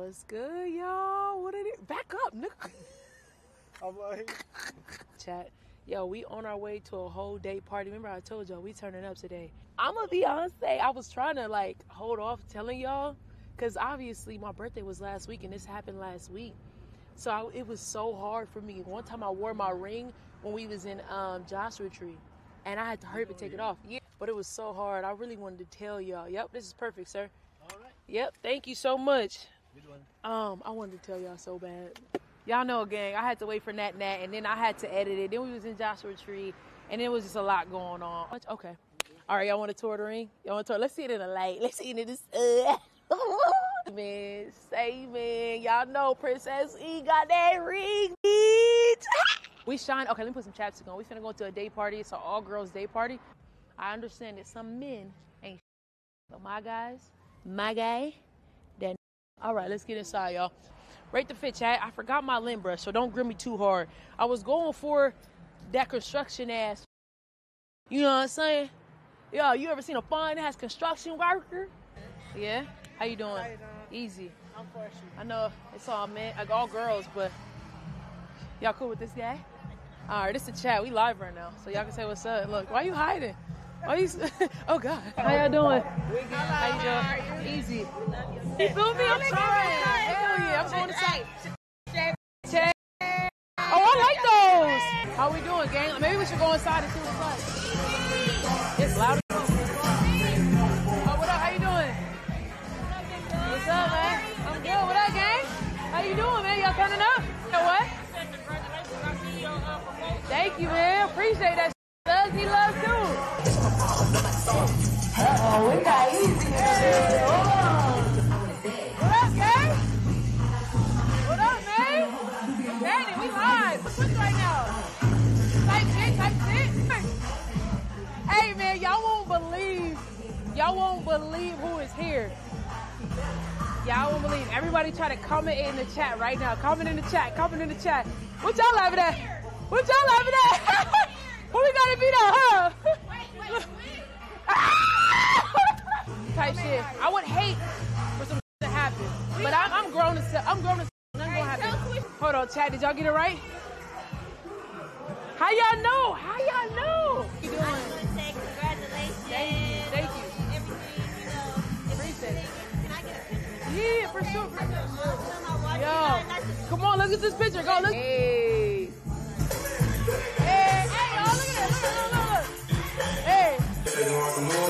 What's good, y'all? What it is? Back up, nigga. I'm like, Chat. Yo, we on our way to a whole day party. Remember I told y'all we turning up today. I'm a Beyonce. I was trying to like hold off telling y'all because obviously my birthday was last week and this happened last week. So I, it was so hard for me. One time I wore my ring when we was in um, Joshua Tree, and I had to hurry up and take it off. Yeah, but it was so hard. I really wanted to tell y'all. Yep, this is perfect, sir. all right. Yep, thank you so much. Um, I wanted to tell y'all so bad. Y'all know, gang. I had to wait for Nat Nat, and then I had to edit it. Then we was in Joshua Tree, and it was just a lot going on. Okay. All right, y'all want to tour the ring? Y'all want to tour? Let's see it in the light. Let's see it in the sun. man, say man, y'all know Princess E got that ring, we shine. Okay, let me put some chapstick on. We finna go to a day party. It's an all girls day party. I understand that some men ain't, but my guys, my guy. All right, let's get inside, y'all. Rate the fit, chat. I forgot my lint brush, so don't grip me too hard. I was going for that construction ass. You know what I'm saying? Yo, you ever seen a fine ass construction worker? Yeah. How you doing? How you doing? Ezee. I'm. I know it's all men, like all girls, but y'all cool with this guy? All right, this is chat. We live right now, so y'all can say what's up. Look, why you hiding? Why you? oh God. How y'all doing? How you doing? Ezee. You feel me? I'm trying. Hell yeah, I'm going to. Check. Oh, I like those. How we doing, gang? Maybe we should go inside and see what's like. Y'all won't believe who is here. Y'all won't believe. Everybody try to comment in the chat right now. Comment in the chat. Comment in the chat. What y'all laughing at? What y'all laughing at? who we gotta beat up, huh? Type shit. I would hate for some to happen, but I'm, I'm grown as I'm grown as nothing gonna happen. Hold on, chat. Did y'all get it right? How y'all know? How y'all know? Yo, come on, look at this picture. Go look. Hey. Hey, hey, y'all, look at it. Look, look, look, look. Hey.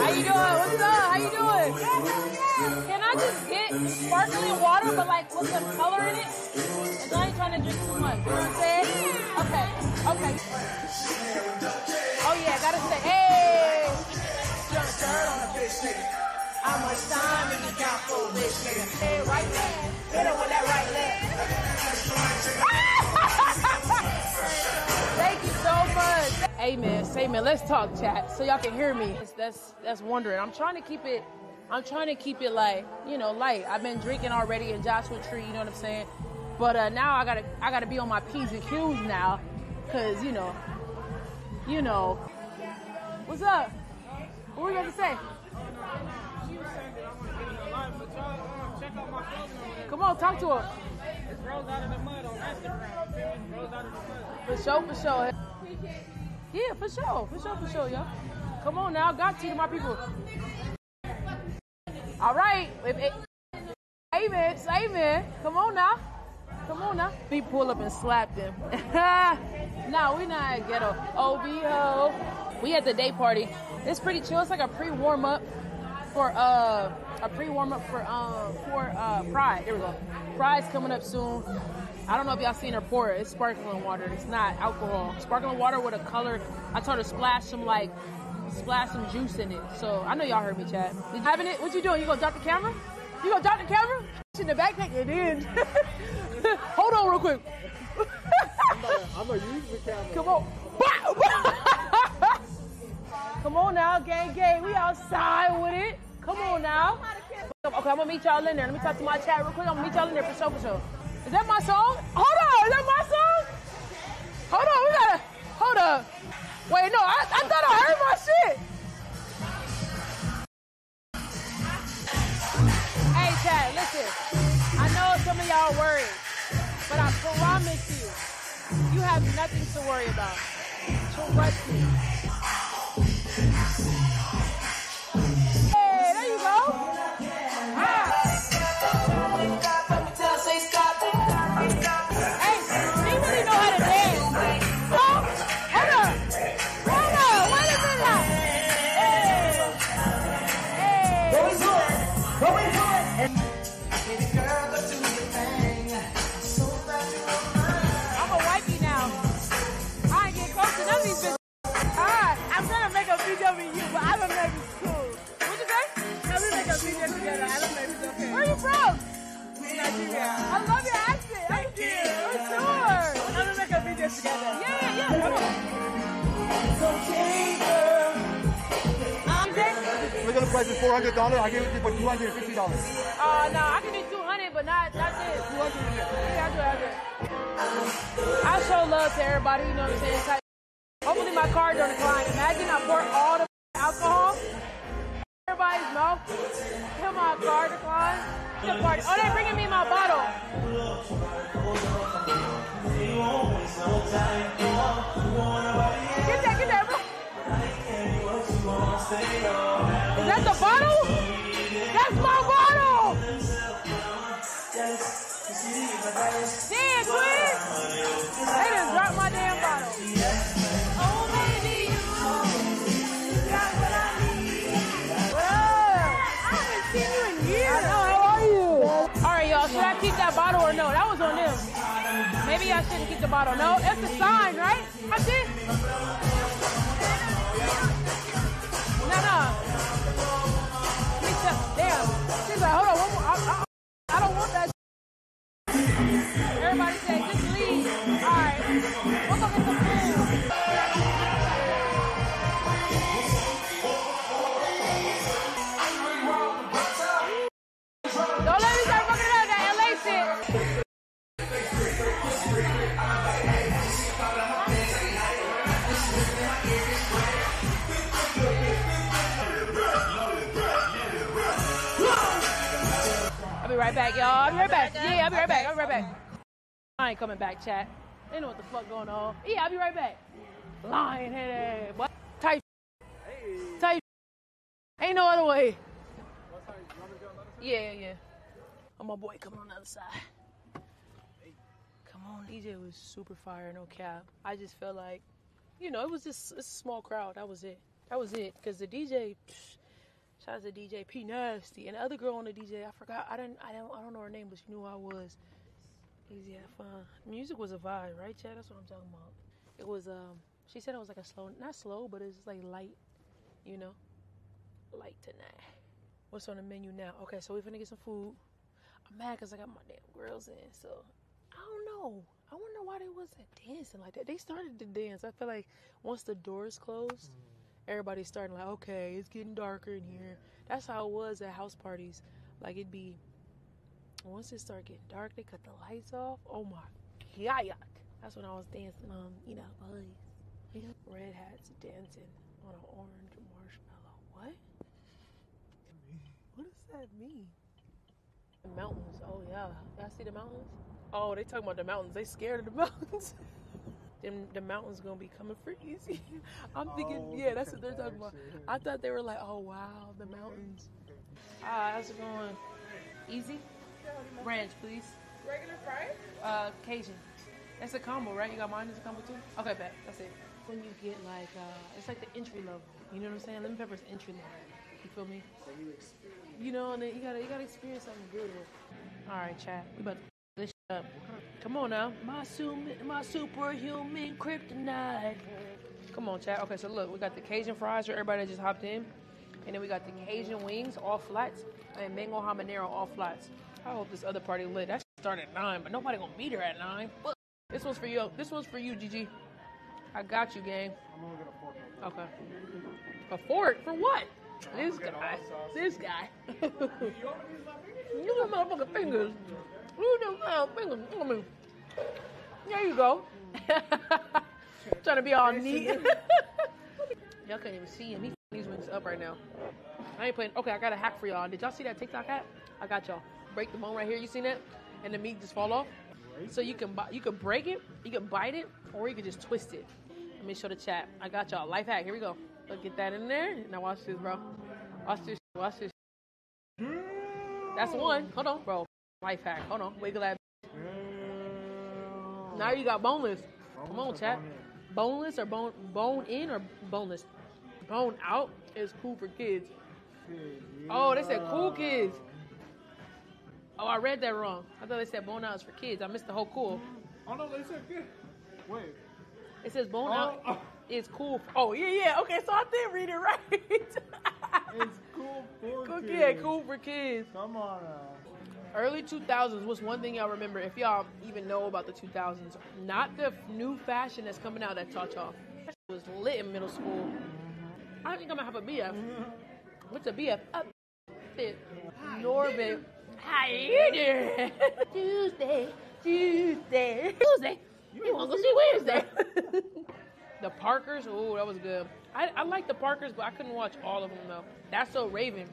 How you doing? What's up? How you doing? Can I just get sparkling water, but like with some color in it? Cause I ain't trying to drink too much. You know what I'm saying? Okay. Okay. Hey say man, let's talk chat so y'all can hear me. That's that's, that's wondering. I'm trying to keep it. I'm trying to keep it like you know light. I've been drinking already in Joshua Tree. You know what I'm saying? But uh, now I gotta I gotta be on my p's and q's now, cause you know, you know. What's up? What we got to say? On, talk to her. For sure, for sure. Yeah, for sure, for sure, for sure, yo. Come on now, got to my people. All right, if it, amen, amen. Come on now, come on now. We pull up and slap them. no, we not at ghetto. OBO. We at the day party. It's pretty chill. It's like a pre warm up for uh a pre warm up for um for uh Pride. There we go. Pride's coming up soon. I don't know if y'all seen her pour it. It's sparkling water. It's not alcohol. Sparkling water with a color. I told her splash some like splash some juice in it. So I know y'all heard me, chat. Did you having it? What you doing? You gonna drop the camera? You gonna drop the camera? In the backpack it in. Hold on real quick. I'm gonna use the camera. Come on. Come on now, gang, gang. We outside with it. Come on now. Okay, I'm gonna meet y'all in there. Let me talk to my chat real quick. I'm gonna meet y'all in there for sure, for sure. Is that my song? Hold on, is that my song? Hold on, we gotta. Hold up. Wait, no, I, I thought I heard my shit. Hey, chat, listen. I know it's y'all worried. But I promise you, you have nothing to worry about. Trust me. Don't know if it's okay. Where you from? Nigeria. I love your accent. Thank you. For sure. Can we make a video together? Yeah, yeah, yeah. Come on. We're gonna price is four hundred dollars. I give it to you for two hundred and fifty dollars. uh, no, I can do 200, but not, not this. Two hundred. Yeah, I do, I do. I show love to everybody, you know what I'm saying? Hopefully my car don't decline. Imagine I pour all the alcohol, mouth, till my car decline. The party. Oh, they're bringing me my bottle. Get that, get that the bottle? That's my bottle. Damn, I shouldn't keep the bottle. No, it's a sign, right? I it. Right back, y'all. I'll be right back. Yeah, I'll be right back. I'll be right back. I ain't coming back, chat. They know what the fuck going on. Yeah, I'll be right back. Lion headed. What? Type. Type. Ain't no other way. Yeah, yeah, yeah. Oh, my boy coming on the other side. Come on, DJ was super fire, no cap. I just felt like, you know, it was just a small crowd. That was it. That was it. Cause the DJ, psh, shout out to DJ P Nasty and the other girl on the DJ. I forgot. I didn't. I don't. I don't know her name, but she knew who I was. Ezee have fun. Music was a vibe, right, Chad? That's what I'm talking about. It was. Um. She said it was like a slow, not slow, but it's like light. You know, light tonight. What's on the menu now? Okay, so we're finna get some food. I'm mad because I got my damn grills in, so I don't know. I wonder why they wasn't dancing like that. They started to dance. I feel like once the doors closed, everybody's starting like, okay, it's getting darker in here. That's how it was at house parties. Like it'd be once it started getting dark, they cut the lights off. Oh my god, that's when I was dancing on, you know, boys. Red hats dancing on an orange marshmallow. What? What does that mean? The mountains. Oh yeah, y'all see the mountains? Oh, they talking about the mountains. They scared of the mountains. Them the mountains gonna be coming for Ezee. I'm thinking, Oh, yeah, that's what they're talking about. I thought they were like, oh wow, the mountains. Ah, how's it going? Ezee. Ranch, please. Regular fries? Uh, Cajun. That's a combo, right? You got mine as a combo too? Okay, bet. That's it. When you get like, uh, it's like the entry level. You know what I'm saying? Lemon pepper's entry level. You feel me? You know, and then you gotta, you gotta experience something good. All right, chat. We about to this shit up. Come on now. My, sum- my superhuman kryptonite. Come on, chat. Okay, so look, we got the Cajun fries for everybody that just hopped in. And then we got the Cajun wings, all flats, and mango habanero, all flats. I hope this other party lit. That started at 9, but nobody gonna be her at 9. Fuck. This one's for you. This one's for you, GG. I got you, gang. I'm gonna get a fork. Okay. A fork? For what? This guy. This guy. you got motherfucking fingers. You got fingers. Look at me. There you go. Trying to be all neat. y'all can't even see him. He's these wings up right now. I ain't playing. Okay, I got a hack for y'all. Did y'all see that TikTok hack? I got y'all. Break the bone right here. You seen that? and the meat just fall off. So you can you can break it, you can bite it, or you can just twist it. Let me show the chat. I got y'all life hack. Here we go. Look, get that in there. Now watch this, bro. Watch this. Watch this. That's one. Hold on, bro. Life hack. Hold on. Wiggle that. Now you got boneless. Come on, chat. Boneless or bone bone in or boneless? Bone out is cool for kids. Oh, they said cool kids. Oh, I read that wrong. I thought they said bone out is for kids. I missed the whole cool. Oh no, they said good. Wait. It says bone Oh, out oh. is cool. Oh yeah, yeah. Okay, so I did read it right. It's cool for Cool kids. kid, cool for kids. Come on now. Early 2000s was one thing y'all remember, if y'all even know about the 2000s. Not the new fashion that's coming out that taught y'all. That was lit in middle school. I think I'm gonna have a BF. What's a BF? Up. Norbit. How you doing? Tuesday, Tuesday, Tuesday. You wanna go see Wednesday? the Parkers, oh, that was good. I, I like the Parkers, but I couldn't watch all of them though. That's so Raven.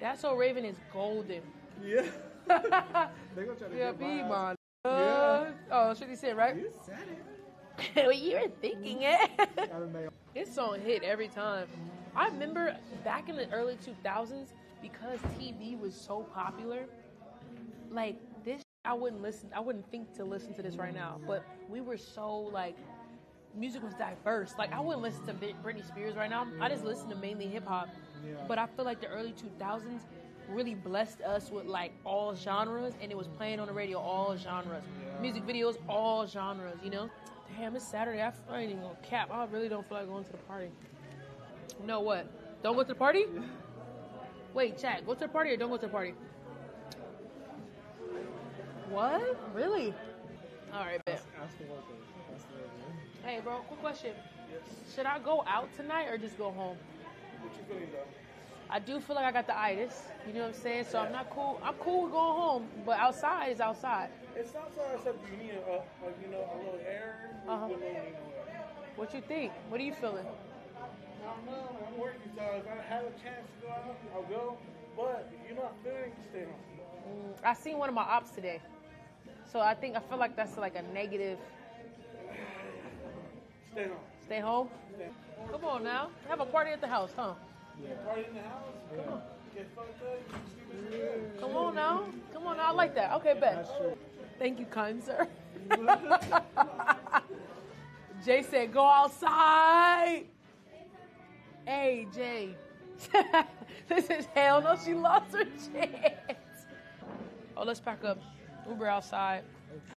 That's so Raven is golden. Yeah. they gonna try to Yeah, get be my ass. Yeah. Oh, should he say right? You said it. well, you were thinking it. I this song hit every time. I remember back in the early 2000s because TV was so popular. Like this, I wouldn't listen. I wouldn't think to listen to this right now. But we were so like, music was diverse. Like I wouldn't listen to Britney Spears right now. I just listen to mainly hip hop. Yeah. But I feel like the early 2000s really blessed us with like all genres, and it was playing on the radio all genres, music videos all genres. You know. Damn, it's Saturday. I, I ain't even gonna cap. I really don't feel like going to the party. No, what? Don't go to the party? Wait, chat. Go to the party or don't go to the party? What? Really? All right, bet. Ask the workers. Ask the workers. Hey, bro, quick question. Should I go out tonight or just go home? What you feeling though? I do feel like I got the itis. You know what I'm saying? So I'm not cool. I'm cool with going home, but outside is outside. It's so except you need a, like, you know, a little air. Uh-huh. You don't need no air. What you think? What are you feeling? I don't know. I'm working, so if I have a chance to go out, I'll go. But if you're not feeling, it, stay home. Mm, I seen one of my ops today. So I think I feel like that's like a negative. Stay home. Stay home. Stay home. Come on now. Have a party at the house, huh? Party in the house. Good. Come on now. Come on now. I like that. Okay, bet. Thank you, kind sir. Jay said, go outside. Hey, Jay. this is hell no. She lost her chance. Oh, let's pack up. Uber outside.